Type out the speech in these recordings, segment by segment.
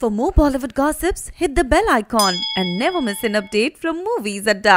For more Bollywood gossips, hit the bell icon and never miss an update from Movies Adda.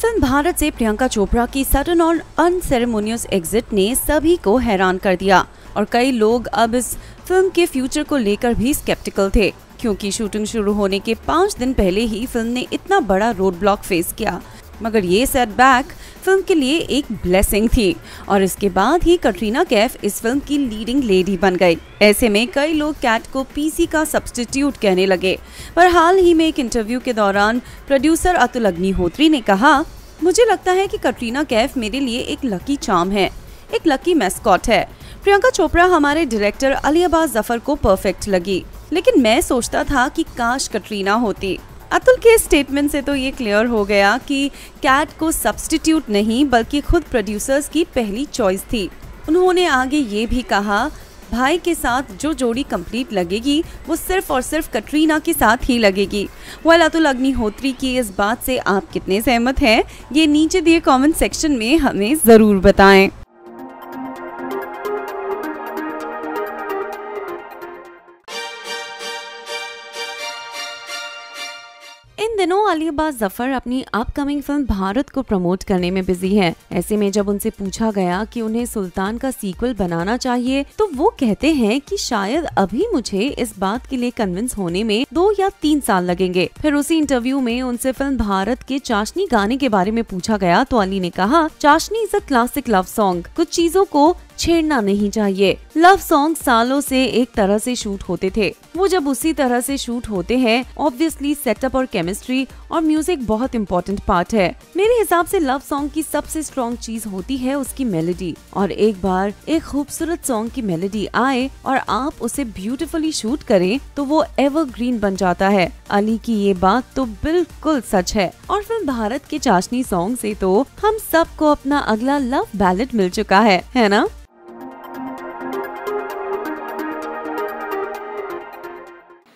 Film Bharat से प्रियंका चोपड़ा की sudden और unceremonious exit ने सभी को हैरान कर दिया और कई लोग अब इस फ़िल्म के फ्यूचर को लेकर भी स्केप्टिकल थे क्योंकि शूटिंग शुरू होने के पाँच दिन पहले ही फ़िल्म ने इतना बड़ा रोड ब्लॉक फेस किया मगर ये सेटबैक फ़िल्म के लिए एक ब्लेसिंग थी। और इसके बाद ही कटरीना कैफ इस फ़िल्म की लीडिंग लेडी बन गई ऐसे में कई लोग कैट को पीसी का सब्सटीट्यूट कहने लगे। पर हाल ही में एक इंटरव्यू के दौरान प्रोड्यूसर अतुल अग्निहोत्री ने कहा, मुझे लगता है कि कटरीना कैफ मेरे लिए एक लकी चाम है। एक लकी मैस्कॉट है। प्रियंका चोपड़ा हमारे डायरेक्टर अली अब्बास ज़फ़र को परफेक्ट लगी। लेकिन मैं सोचता था कि काश कटरीना होती। अतुल के स्टेटमेंट से तो ये क्लियर हो गया कि कैट को सब्सटीट्यूट नहीं, बल्कि खुद प्रोड्यूसर्स की पहली चॉइस थी। उन्होंने आगे ये भी कहा, भाई के साथ जो जोड़ी कंप्लीट लगेगी, वो सिर्फ़ और सिर्फ़ कटरीना के साथ ही लगेगी। वाल अतुल अग्निहोत्री की इस बात से आप कितने सहमत हैं, ये नीचे दिए कमेंट सेक्शन में हमें ज़रूर बताएँ। इन दिनों अली अब्बास ज़फ़र अपनी अपकमिंग फ़िल्म भारत को प्रमोट करने में बिज़ी हैं। ऐसे में जब उनसे पूछा गया कि उन्हें सुल्तान का सीक्वल बनाना चाहिए तो वो कहते हैं कि शायद अभी मुझे इस बात के लिए कन्विंस होने में दो या तीन साल लगेंगे फिर उसी इंटरव्यू में उनसे फ़िल्म भारत के चाशनी गाने के बारे में पूछा गया तो अली ने कहा, Chashni is a classic love song कुछ चीज़ों को छेड़ना नहीं चाहिए। लव सॉन्ग सालों से एक तरह से शूट होते थे। वो जब उसी तरह से शूट होते हैं ऑब्वियसली सेटअप और केमिस्ट्री और म्यूज़िक बहुत इम्पोर्टेंट पार्ट है। मेरे हिसाब से लव सॉन्ग की सबसे स्ट्रॉन्ग चीज़ होती है उसकी मेलोडी और एक बार एक खूबसूरत सॉन्ग की मेलोडी आए और आप उसे ब्यूटिफुली शूट करें तो वो एवरग्रीन बन जाता है। अली की ये बात तो बिल्कुल सच है। और फ़िल्म भारत के चाशनी सॉन्ग से तो हम सबको अपना अगला लव बैलेट मिल चुका है है ना?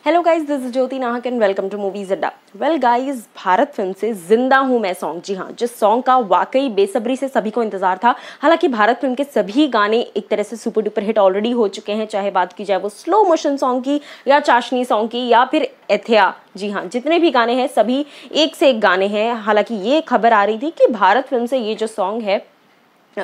Hello guys this is Jyoti Nahak and welcome to Movies Adda well guys Bharat film से ज़िंदा हूँ मैं सॉन्ग जी हाँ जिस सॉन्ग का वाकई बेसब्री से सभी को इंतज़ार था, हालाँकि भारत फ़िल्म के सभी गाने एक तरह से सुपर डुपर हिट ऑलरेडी हो चुके हैं, चाहे बात की जाए वो स्लो मोशन सॉन्ग की या चाशनी सॉन्ग की या फिर एथिया। जी हाँ जितने भी गाने हैं, सभी एक से एक गाने हैं। हालाँकि ये खबर आ रही थी कि भारत फ़िल्म से ये जो सॉन्ग है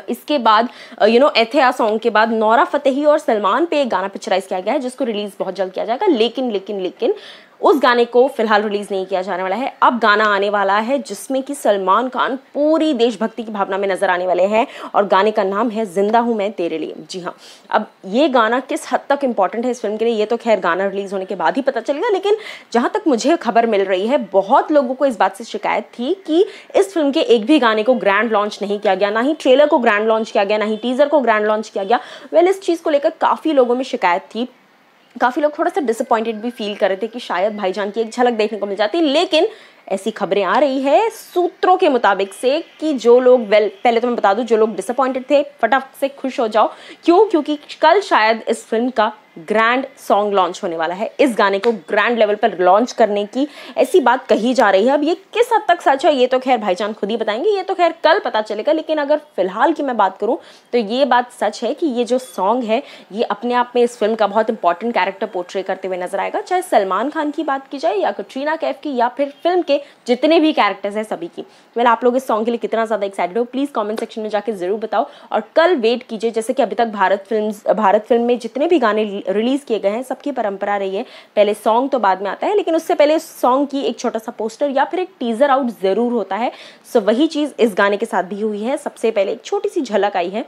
इसके बाद यू नो एथेया सॉन्ग के बाद नौरा फतेही और सलमान पे एक गाना पिक्चराइज किया गया है, जिसको रिलीज़ बहुत जल्द किया जाएगा, लेकिन लेकिन लेकिन उस गाने को फ़िलहाल रिलीज़ नहीं किया जाने वाला है। अब गाना आने वाला है, जिसमें कि सलमान खान पूरी देशभक्ति की भावना में नज़र आने वाले हैं और गाने का नाम है ज़िंदा हूँ मैं तेरे लिए। जी हाँ अब ये गाना किस हद तक इंपॉर्टेंट है इस फ़िल्म के लिए, ये तो खैर गाना रिलीज़ होने के बाद ही पता चलेगा, लेकिन जहाँ तक मुझे खबर मिल रही है, बहुत लोगों को इस बात से शिकायत थी कि इस फ़िल्म के एक भी गाने को ग्रैंड लॉन्च नहीं किया गया, ना ही ट्रेलर को ग्रैंड लॉन्च किया गया, ना ही टीजर को ग्रैंड लॉन्च किया गया। वेल इस चीज़ को लेकर काफ़ी लोगों में शिकायत थी। काफ़ी लोग थोड़ा सा डिसअपॉइंटेड भी फील कर रहे थे कि शायद भाईजान की एक झलक देखने को मिल जाती लेकिन ऐसी खबरें आ रही है सूत्रों के मुताबिक से कि जो लोग वेल पहले तो मैं बता दूँ, जो लोग डिसअपॉइंटेड थे, फटाफट से खुश हो जाओ। क्यों? क्योंकि कल शायद इस फ़िल्म का ग्रैंड सॉन्ग लॉन्च होने वाला है। इस गाने को ग्रैंड लेवल पर लॉन्च करने की ऐसी बात कही जा रही है। अब ये किस हद तक सच है, ये तो खैर भाईजान खुद ही बताएँगे। ये तो खैर कल पता चलेगा, लेकिन अगर फ़िलहाल की मैं बात करूँ तो ये बात सच है कि ये जो सॉन्ग है, ये अपने आप में इस फ़िल्म का बहुत इंपॉर्टेंट कैरेक्टर पोर्ट्रे करते हुए नज़र आएगा। चाहे सलमान खान की बात की जाए, या कटरीना कैफ की, या फिर फ़िल्म के जितने भी कैरेक्टर्स हैं सभी की। वेल आप लोग इस सॉन्ग के लिए कितना ज़्यादा एक्साइटेड हो? प्लीज़ कॉमेंट सेक्शन में जाकर ज़रूर बताओ। और कल वेट कीजिए, जैसे कि अभी तक भारत फ़िल्म भारत फ़िल्म में जितने भी गाने रिलीज़ किए गए हैं सबकी परंपरा रही है। पहले सॉन्ग तो बाद में आता है लेकिन उससे पहले सॉन्ग की एक छोटा सा पोस्टर या फिर एक टीजर आउट ज़रूर होता है। सो वही चीज़ इस गाने के साथ भी हुई है। सबसे पहले एक छोटी सी झलक आई है।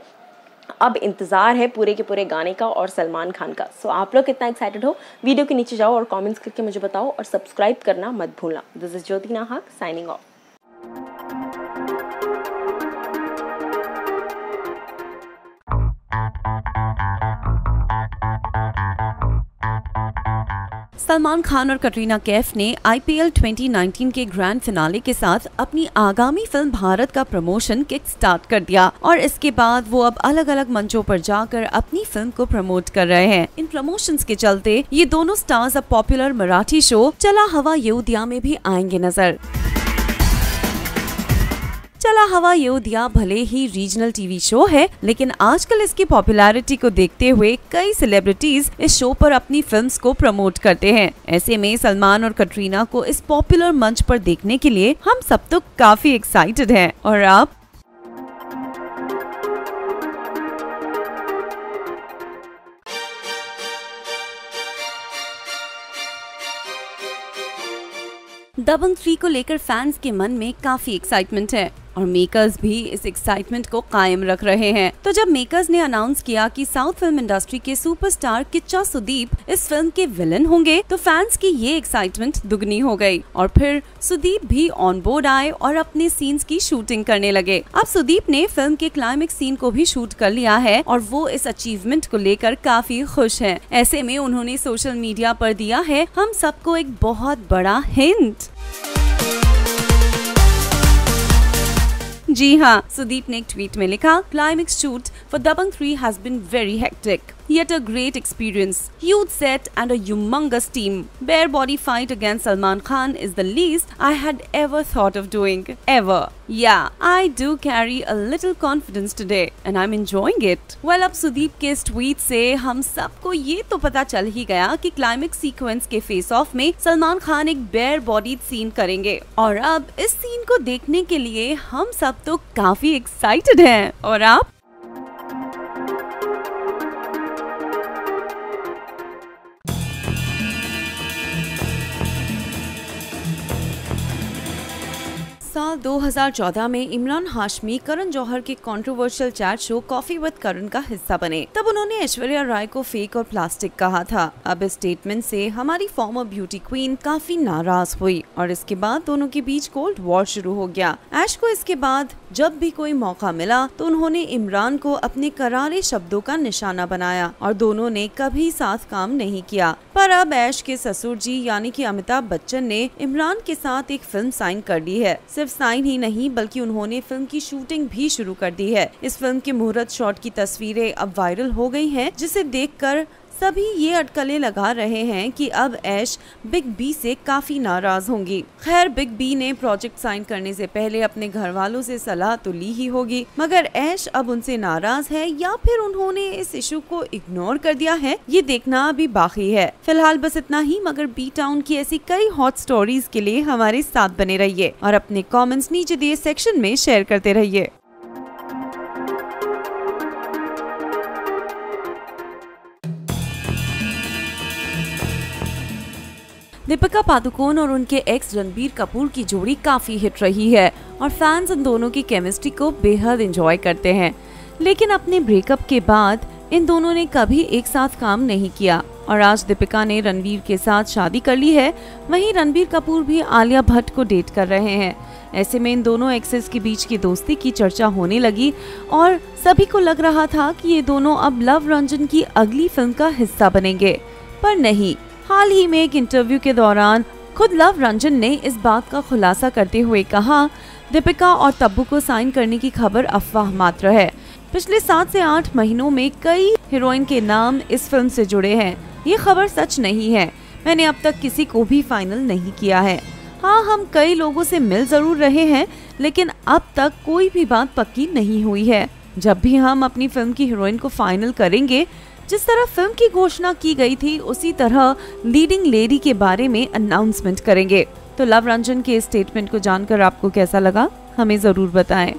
अब इंतज़ार है पूरे के पूरे गाने का और सलमान खान का। सो so, आप लोग कितना एक्साइटेड हो? वीडियो के नीचे जाओ और कमेंट्स करके मुझे बताओ और सब्सक्राइब करना मत भूलना। दिस इज़ ज्योति नाहक साइनिंग ऑफ़ सलमान खान और कटरीना कैफ ने आईपीएल 2019 के ग्रैंड फिनाले के साथ अपनी आगामी फ़िल्म भारत का प्रमोशन किक स्टार्ट कर दिया और इसके बाद वो अब अलग अलग मंचों पर जाकर अपनी फ़िल्म को प्रमोट कर रहे हैं। इन प्रमोशंस के चलते ये दोनों स्टार्स अब पॉपुलर मराठी शो चला हवा योद्या में भी आएँगे नज़र। थोड़ा हवा योधिया भले ही रीजनल टीवी शो है, लेकिन आजकल इसकी पॉपुलैरिटी को देखते हुए कई सेलिब्रिटीज इस शो पर अपनी फिल्म्स को प्रमोट करते हैं। ऐसे में सलमान और कटरीना को इस पॉपुलर मंच पर देखने के लिए हम सब तो काफ़ी एक्साइटेड हैं। और आप? दबंग थ्री को लेकर फैंस के मन में काफ़ी एक्साइटमेंट है। और मेकर्स भी इस एक्साइटमेंट को कायम रख रहे हैं। तो जब मेकर्स ने अनाउंस किया कि साउथ फ़िल्म इंडस्ट्री के सुपरस्टार किच्चा सुदीप इस फ़िल्म के विलन होंगे तो फैंस की ये एक्साइटमेंट दुगनी हो गई। और फिर सुदीप भी ऑन बोर्ड आए और अपने सीन्स की शूटिंग करने लगे। अब सुदीप ने फ़िल्म के क्लाइमेक्स सीन को भी शूट कर लिया है और वो इस अचीवमेंट को लेकर काफ़ी खुश है। ऐसे में उन्होंने सोशल मीडिया पर दिया है, हम सबको एक बहुत बड़ा हिंट जी हाँ सुदीप ने एक ट्वीट में लिखा climax shoot for Dabangg three has been very hectic Yet a great experience. Huge set and a humongous team. Bare body fight against Salman Khan is the least I had ever thought of doing. Ever. Yeah, I do carry a little confidence today and I'm enjoying it. Well, अब सुदीप के इस tweet से हम सबको ये तो पता चल ही गया कि क्लाइमेक्स सीक्वेंस के फेस ऑफ़ में सलमान खान एक बेयर बॉडी सीन करेंगे और अब इस सीन को देखने के लिए हम सब तो काफ़ी एक्साइटेड हैं और आप साल 2014 में इमरान हाशमी, करण जौहर के controversial chat show coffee with Karan का हिस्सा बने। तब उन्होंने ऐश्वर्या राय को फेक और प्लास्टिक कहा था। अब इस स्टेटमेंट से हमारी फॉर्मर ब्यूटी क्वीन काफ़ी नाराज़ हुई और इसके बाद दोनों के बीच कोल्ड वॉर शुरू हो गया। ऐश को इसके बाद जब भी कोई मौका मिला तो उन्होंने इमरान को अपने करारे शब्दों का निशाना बनाया और दोनों ने कभी साथ काम नहीं किया। पर अब ऐश के ससुर जी, यानी कि अमिताभ बच्चन ने इमरान के साथ एक फ़िल्म साइन कर दी है। सिर्फ़ साइन ही नहीं, बल्कि उन्होंने फ़िल्म की शूटिंग भी शुरू कर दी है। इस फ़िल्म के मुहूर्त शॉट की तस्वीरें अब वायरल हो गई है, जिसे देखकर सभी ये अटकलें लगा रहे हैं कि अब ऐश बिग बी से काफ़ी नाराज़ होंगी। खैर, बिग बी ने प्रोजेक्ट साइन करने से पहले अपने घर वालों से सलाह तो ली ही होगी, मगर ऐश अब उनसे नाराज़ है या फिर उन्होंने इस इशू को इग्नोर कर दिया है, ये देखना अभी बाकी है। फ़िलहाल बस इतना ही, मगर बी टाउन की ऐसी कई हॉट स्टोरीज के लिए हमारे साथ बने रहिए और अपने कॉमेंट्स नीचे दिए सेक्शन में शेयर करते रहिए। दीपिका पादुकोण और उनके एक्स रणबीर कपूर की जोड़ी काफ़ी हिट रही है और फैंस इन दोनों की केमिस्ट्री को बेहद एंजॉय करते हैं। लेकिन अपने ब्रेकअप के बाद इन दोनों ने कभी एक साथ काम नहीं किया और आज दीपिका ने रणवीर के साथ शादी कर ली है, वहीं रणबीर कपूर भी आलिया भट्ट को डेट कर रहे हैं। ऐसे में इन दोनों एक्सेस के बीच की दोस्ती की चर्चा होने लगी और सभी को लग रहा था कि ये दोनों अब लव रंजन की अगली फ़िल्म का हिस्सा बनेंगे। पर नहीं हाल ही में एक इंटरव्यू के दौरान खुद लव रंजन ने इस बात का खुलासा करते हुए कहा, दीपिका और तब्बू को साइन करने की खबर अफवाह मात्र है। पिछले सात से आठ महीनों में कई हीरोइन के नाम इस फ़िल्म से जुड़े हैं। ये खबर सच नहीं है। मैंने अब तक किसी को भी फाइनल नहीं किया है। हाँ हम कई लोगों से मिल ज़रूर रहे हैं, लेकिन अब तक कोई भी बात पक्की नहीं हुई है। जब भी हम अपनी फ़िल्म की हीरोइन को फाइनल करेंगे जिस तरह फ़िल्म की घोषणा की गई थी, उसी तरह लीडिंग लेडी के बारे में अनाउंसमेंट करेंगे। तो लव रंजन के स्टेटमेंट को जानकर आपको कैसा लगा, हमें ज़रूर बताएँ।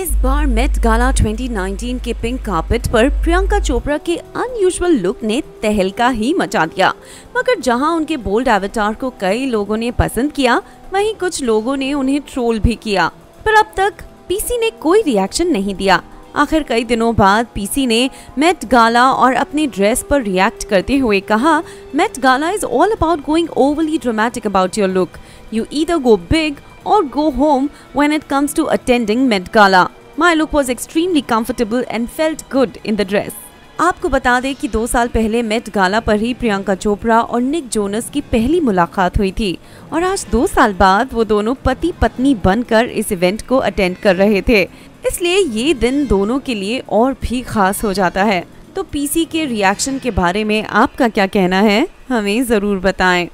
इस बार मेट गाला 2019 के पिंक कार्पेट पर प्रियंका चोपड़ा के अनयूजुअल लुक ने तहलका ही मचा दिया। मगर जहाँ उनके बोल्ड एवेटार को कई लोगों ने पसंद किया, वहीं कुछ लोगों ने उन्हें ट्रोल भी किया। पर अब तक पीसी ने कोई रिएक्शन नहीं दिया। आखिर कई दिनों बाद पीसी ने मेट गाला और अपने ड्रेस पर रिएक्ट करते हुए कहा Met Gala is all about going overly dramatic about your look you either go big or go home when it comes to attending Met Gala. My look was extremely comfortable and felt good in the dress. आपको बता दें कि दो साल पहले Met Gala पर ही प्रियंका चोपड़ा और Nick Jonas की पहली मुलाकात हुई थी और आज दो साल बाद वो दोनों पति पत्नी बनकर इस इवेंट को अटेंड कर रहे थे इसलिए ये दिन दोनों के लिए और भी खास हो जाता है। तो पीसी के रिएक्शन के बारे में आपका क्या कहना है, हमें ज़रूर बताएँ।